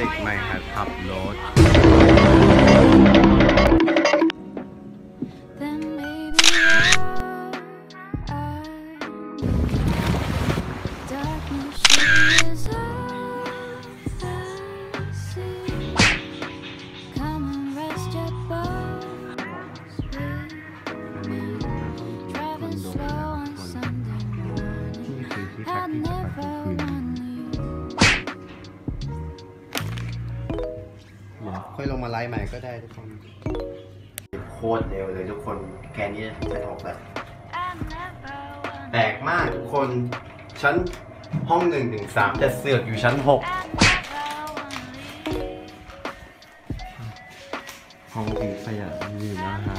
จกใหม่หัดขับรถ ค่อยลงมาไลฟ์ใหม่ก็ได้ทุกคนโคตรเร็วเลยทุกคนแค่นี้จะออกแบบ I never want แปลกมากทุกคนชั้นห้องหนึ่งถึงสามแต่เสือกอยู่ชั้นหก I never want you. ห้องทิ้งขยะนี่นะฮะ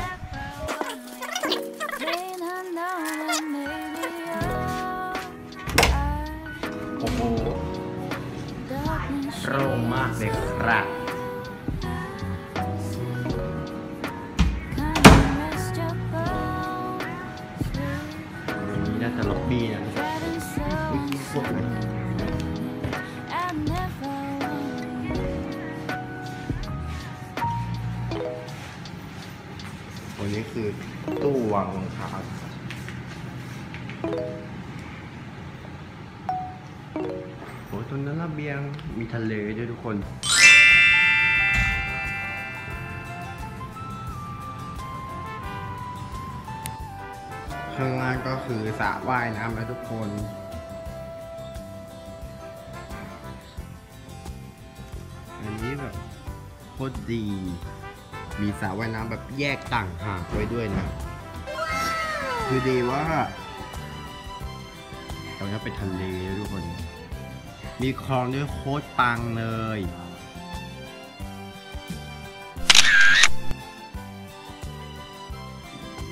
Rain, I know that maybe I โอ้โห darkness โล่งมากเลยครับ วันนี้คือตู้วางรองเท้าโอ้ตรงนั้นระเบียงมีทะเลด้วยทุกคนข้างล่างก็คือสระว่ายน้ำนะทุกคน อันนี้แบบโคตรดี มีสระว่ายน้ำแบบแยกต่างหากไว้ด้วยนะ คือดีว่าตรงนี้เป็นทะเลทุกคน มีคลองด้วยโคตรปังเลย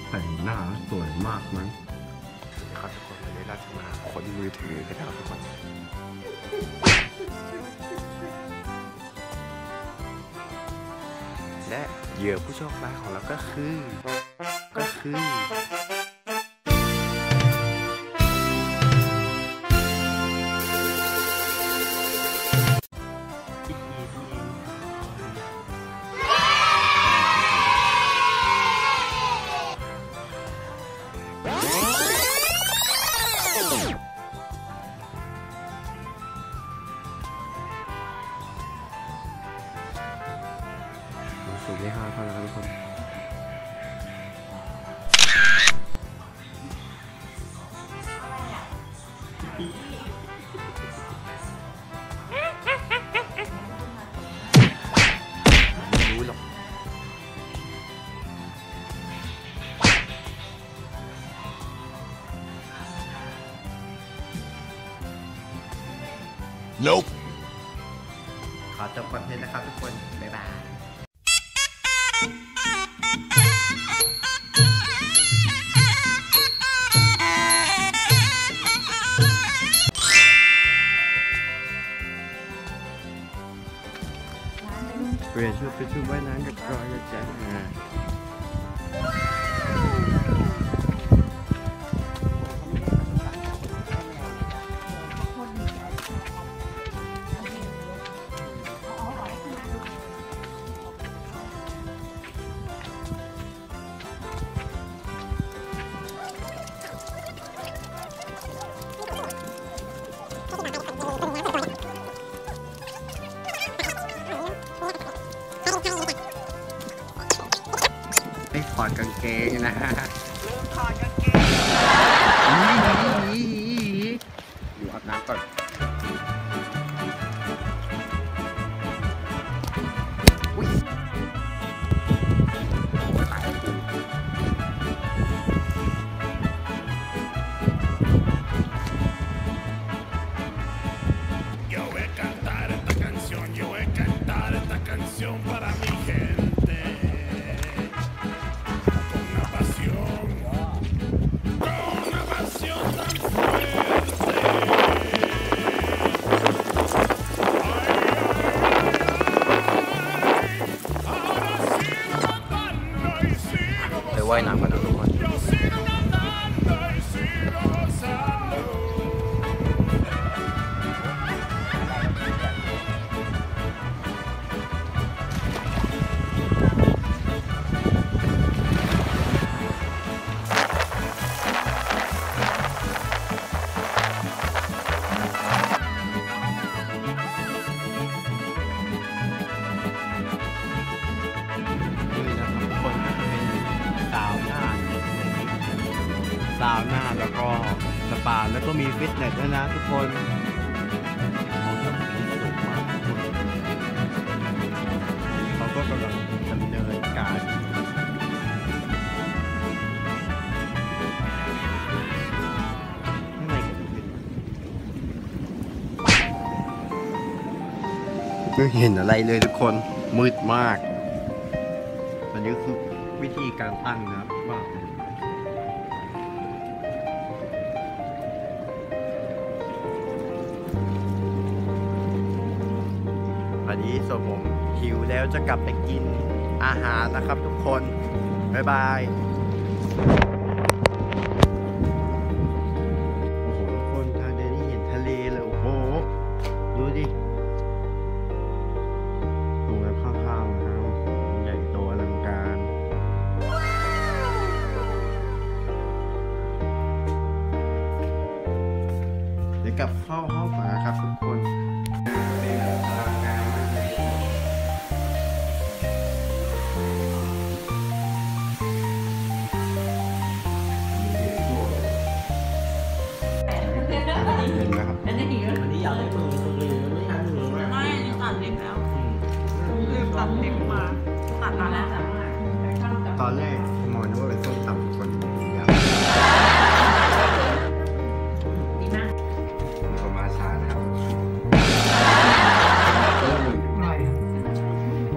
แต่งหน้าสวยมากมั้งครับทุกคนวันนี้เราจะมาคนมือถือกันนะครับ และเหยื่อผู้โชคร้ายของเราก็คือ ก็คือ สูงได้ห้าเท่านั้นทุกคนไม่รู้หรอก Nope. ขอจบคอนเทนต์นะครับทุกคน บ๊ายบาย เปลี่ยนชุ ถอ I'm another one. แล้วก็มีฟิตเนสด้วยนะทุกคนเขาก็สูงมากทุกคนเขาก็กำลังดำเนินการไม่เห็นอะไรเลยทุกคนมืดมาก อันนี้คือวิธีการตั้งนะว่า แล้วจะกลับไปกินอาหารนะครับทุกคน บ๊ายบาย ลืมตัดเล็บมาตัดมาแล้วตอนแรกหมอนึกว่าเป็นส้มตำคนอยากดีมากมีคนมาช้านะครับ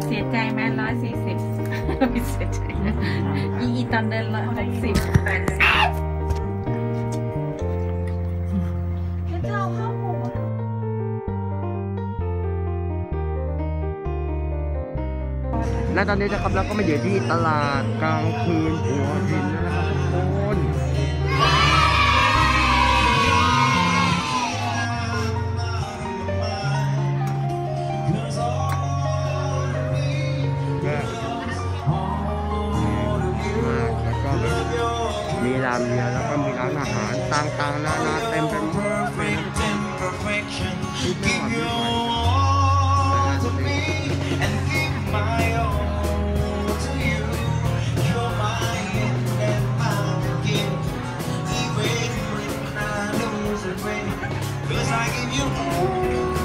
เสียใจไหมร้อยสี่สิบไม่เสียใจนะอีอีตอนเดินร้อยหกสิบแปดสิบ และตอนนี้นะครับเราก็มาอยู่ที่ตลาดกลางคืนหัวหินแล้วนะครับทุกคนมากแล้วก็แบบมีรามเรือแล้วก็มีร้านอาหารต่างๆนานาเต็มไปหมดเลยนะคนที่ Música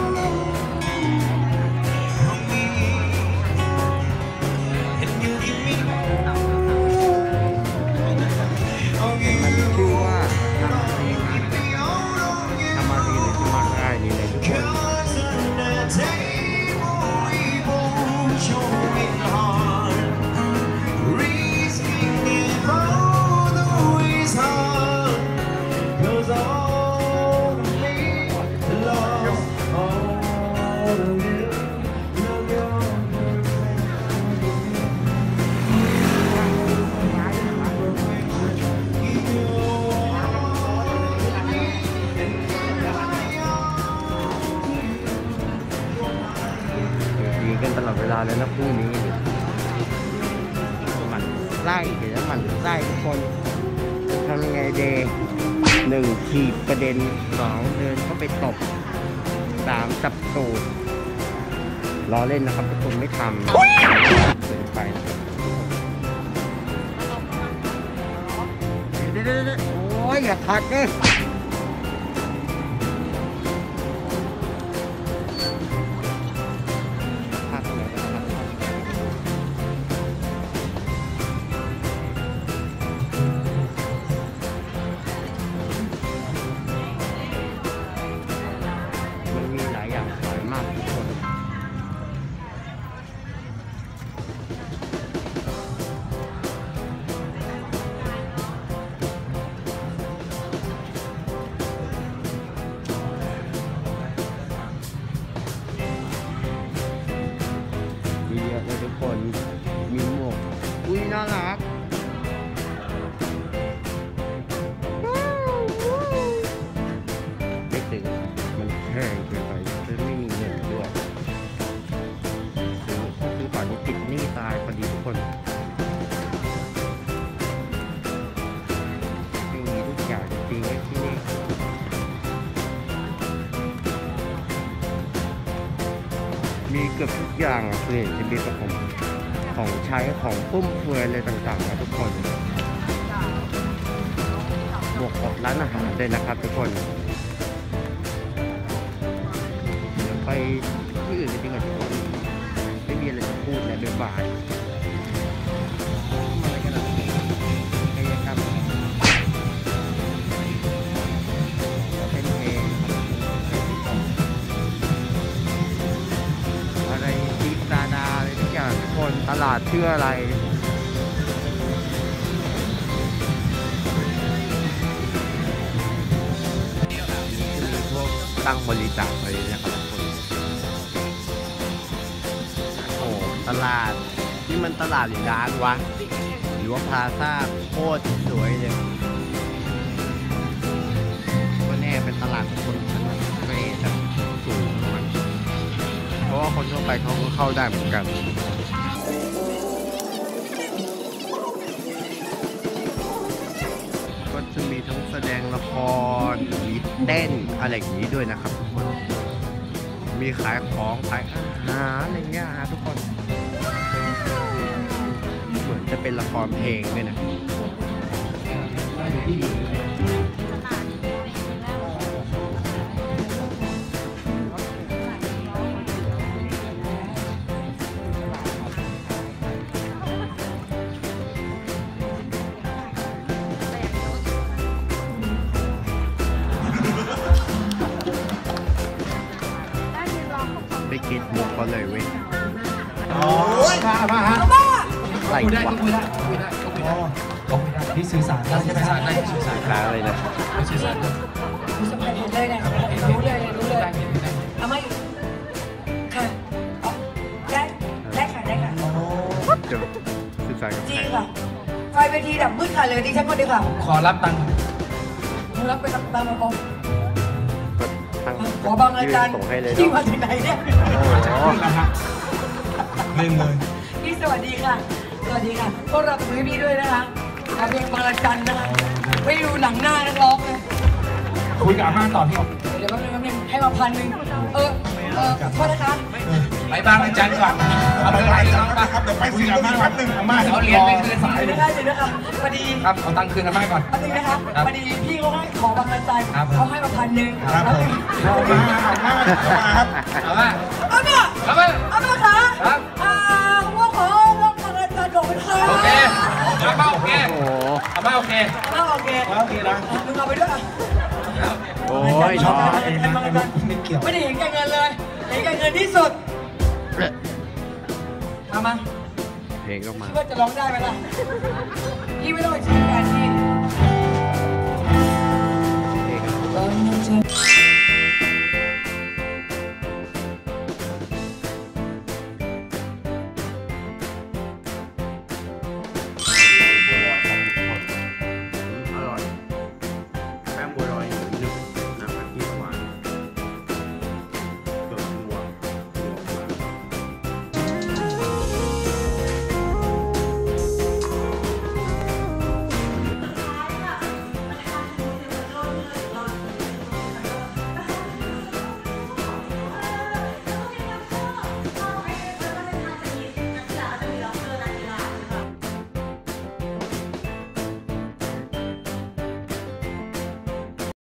หมันไส้ทุกคนทำยังไงเดย์หนึ่งขีดประเด็นสองเดินเข้าไปตบสามจับตูดล้อเล่นนะครับทุกคนไม่ทำเดินไปนะครับเดี๋ยวเดี๋ยวเดี๋ยวโอ้ยอย่าทักเนี่ย รักไม่ถึงมันแพงเกินไปจะไม่มีเงินด้วยซื้อซื้อป่านนี้ติดหนี้ตายพอดีทุกคนมีทุกอย่างจริงๆเลยที่นี่มีเกือบทุกอย่างอะคือเห็นจะมีกับผม ของใช้ของฟุ่มเฟือยอะไรต่างๆนะทุกคน บวกกับร้านอาหารด้วยนะครับทุกคนเดี๋ยวไปที่อื่นกันดีกว่าทุกคนไม่มีอะไรจะพูดแล้วบ๊ายบาย ชื่ออะไรมีพวกตั้งบริจาคอะไรนะครับคนโอ้โหตลาดนี่มันตลาดหรือร้านวะ หรือว่าพาซ่าโคตรสวยเลยก็แน่เป็นตลาดของคนชั้นเกรดแบบสูงเพราะว่าคนทั่วไปเขาก็เข้าได้เหมือนกัน ดงละครมีเต้นอะไรอย่างนี้ด้วยนะครับทุกคนมีขายของขายอาหารอะไรเงี้ยฮะทุกคน เหมือนจะเป็นละครเพลงด้วยนะ คิดมุกเขาเลยเว้ยมามาฮะอะไรคุยได้วะคุยได้คุยได้คุยได้คุยได้ที่สื่อสารได้สื่อสารได้สื่อสารค้าอะไรนะสื่อสารได้รู้สัมผัสเห็นเลยไงรู้เลยรู้เลยเอามาอยู่ค่ะได้ได้ค่ะได้ค่ะเดี๋ยวสื่อสารกับจใคริรงค่ะไฟเวทีดับมืดค่ะเลยดิฉันคนเดียวค่ะขอรับตังค์รับไปกับบางมาบอก ก็ตั้งขอบางอาจารย์ส่งให้เลยที่เนาะมาจากไหนเนี่ยโอ้โหนะฮะหนึ่งหมื่นพี่สวัสดีค่ะ สวัสดีค่ะพวกเราตบมือให้พี่ด้วยนะคะเพลงบางอาจารย์นะคะไม่ดูหนังหน้านักร้องเลยคุยกับอาม่าต่อพี่เดี๋ยวแป๊บนึงแป๊บนึงให้มาพันหนึ่งเออเออโทษนะคะ ไปบางอาจารย์ก่อนเอาไปไปน้องไปครับเดี๋ยวไปคุยกับอาม่าแป๊บนึงอาม่าเอาเหรียญไปคืนสายเดี๋ยวได้เลยนะคะพอดีครับเอาตังค์คืนอาม่าก่อนแป๊บนึงนะคะพอดีพี่เขาให้ขอบางอาจารย์ครับเขาให้มาพันหนึ่งครับผมเอาเอามามาเอามาครับเอามาเอามาเอามาเอามาค่ะครับอ่าพวกขอพวกบางอาจารย์ขอบคุณค่ะโอเคอาม่าโอเคโอ้โหอาม่าโอเคเอาโอเคโอเคนะมึงเอาไปด้วยอะโอ้ยชชออบบเองนะไม่เกี่ยวไม่ได้เห็นแก่เงินเลย เห็นแก่เงินที่สุด เอามาเพลงก็มา คิดว่าจะร้องได้ไหมล่ะพี่ไม่ต้องไปชี้แฟนพี่ เพลงก็มา